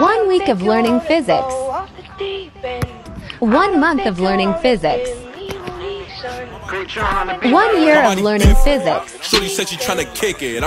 One week of learning physics. One month of learning physics. One year of learning physics. Shorty said she to kick it.